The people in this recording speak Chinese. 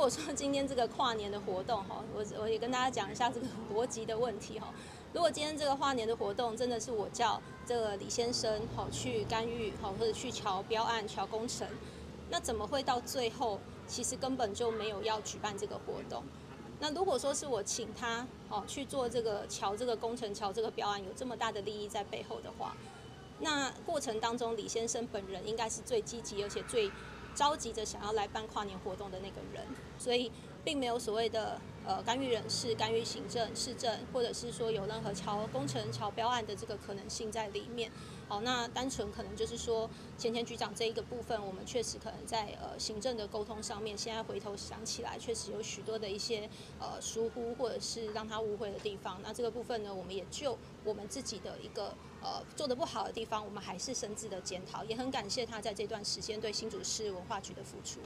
如果说今天这个跨年的活动哈，我我也跟大家讲一下这个逻辑的问题哈。如果今天这个跨年的活动真的是我叫这个李先生好去干预好，或者去瞧标案、瞧工程，那怎么会到最后其实根本就没有要举办这个活动？那如果说是我请他哦去做这个桥这个工程桥这个标案，有这么大的利益在背后的话，那过程当中李先生本人应该是最积极而且最着急着想要来办跨年活动的那个人，所以并没有所谓的。呃，干预人事、干预行政、市政，或者是说有任何桥工程、桥标案的这个可能性在里面。好，那单纯可能就是说，前田局长这一个部分，我们确实可能在呃行政的沟通上面，现在回头想起来，确实有许多的一些呃疏忽，或者是让他误会的地方。那这个部分呢，我们也就我们自己的一个呃做的不好的地方，我们还是深自的检讨，也很感谢他在这段时间对新竹市文化局的付出。